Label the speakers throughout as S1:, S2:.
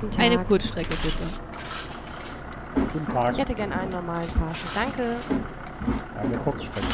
S1: Guten Tag.
S2: Eine Kurzstrecke bitte.
S3: Guten Tag.
S1: Ich hätte gern einen normalen Fahrstuhl. Danke.
S3: Eine Kurzstrecke.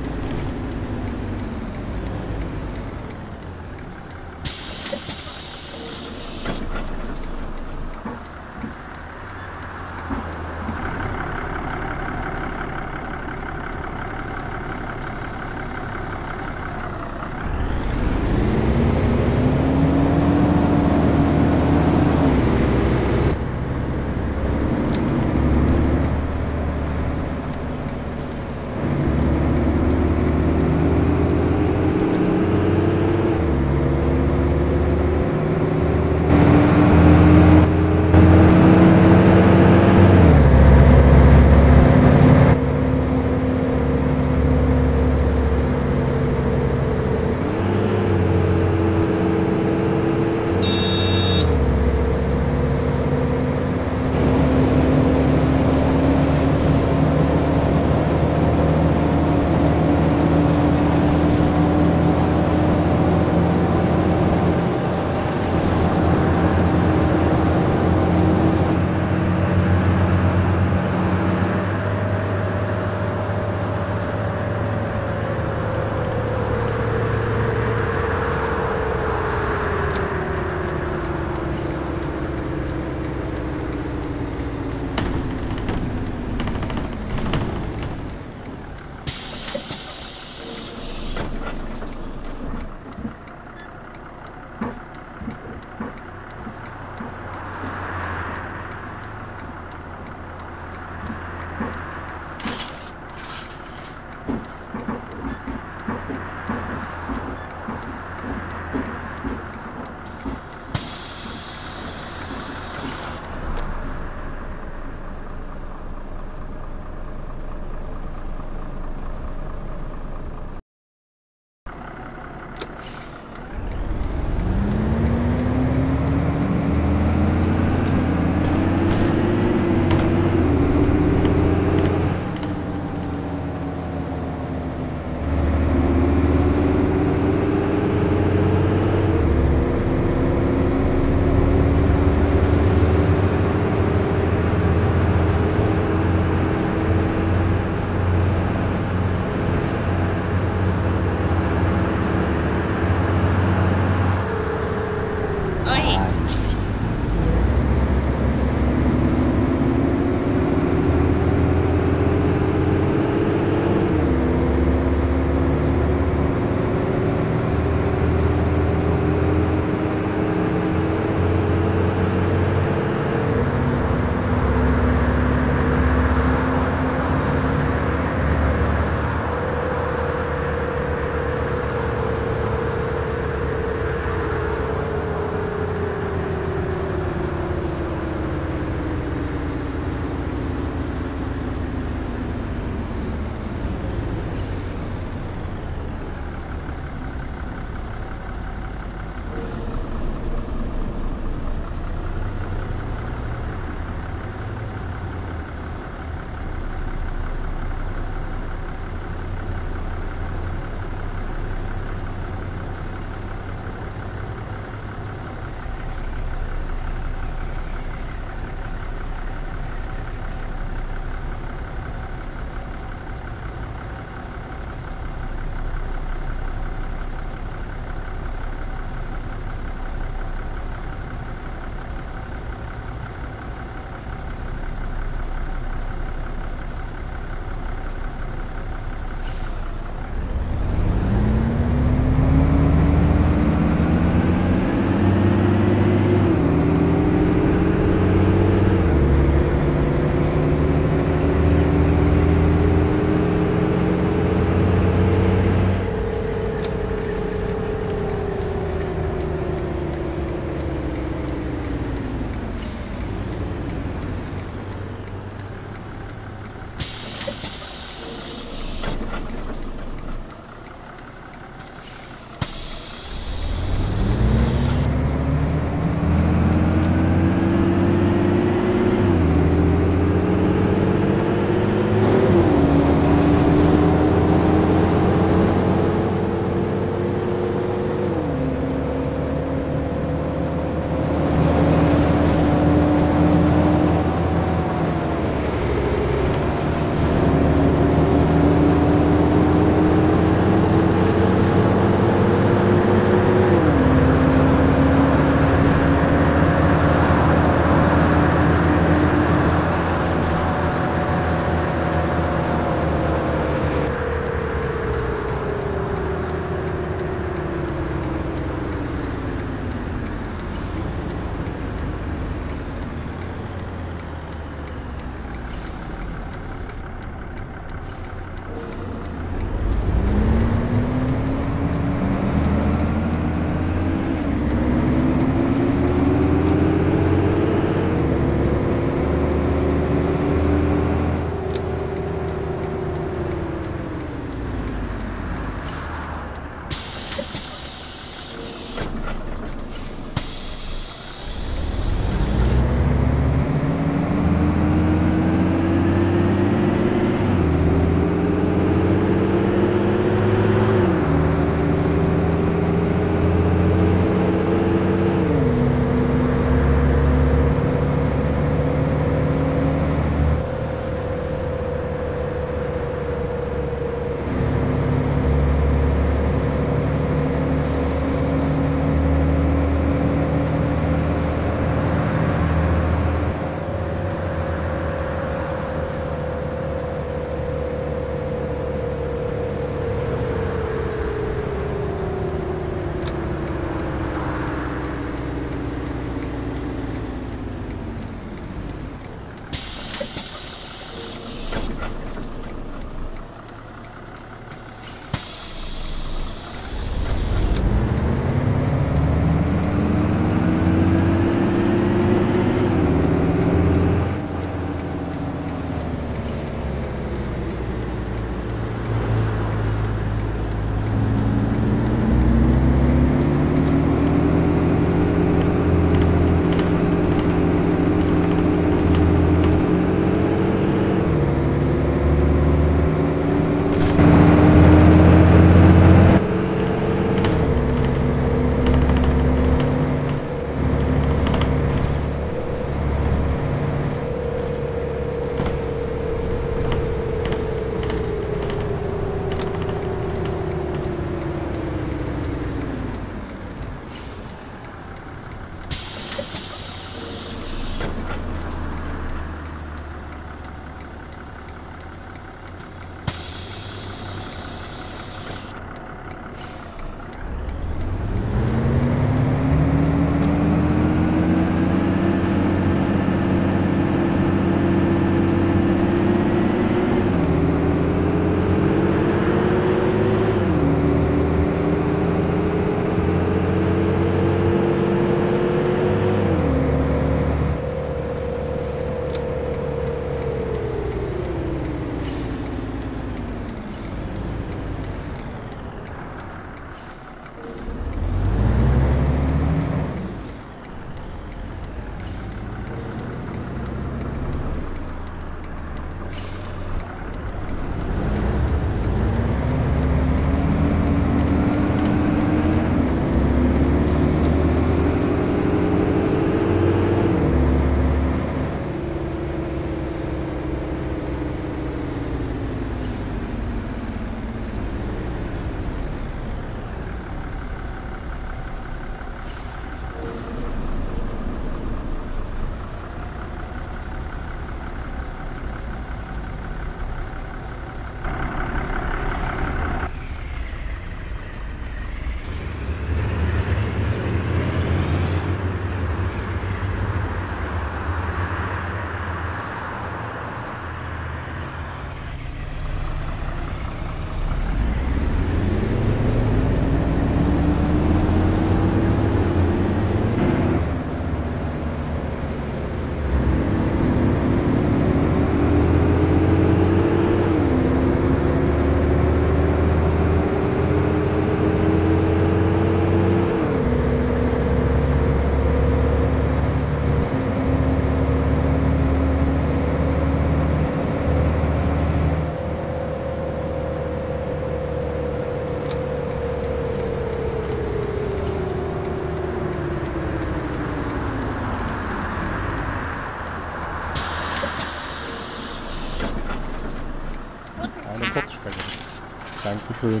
S3: Dankeschön.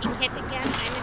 S4: Ich hätte gern eine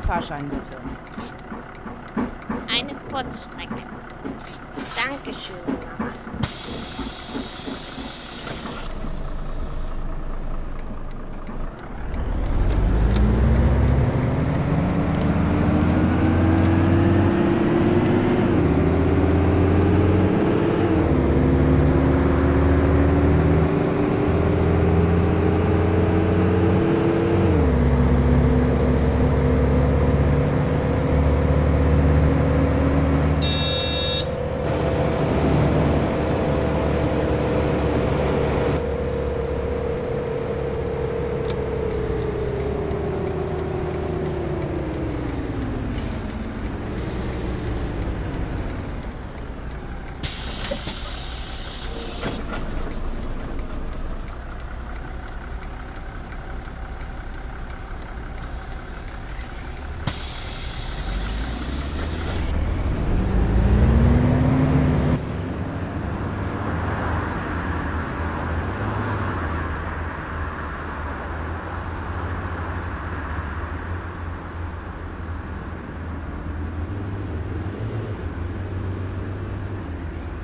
S5: Normalen Fahrschein bitte.
S4: Eine Kurzstrecke. Dankeschön, Mama.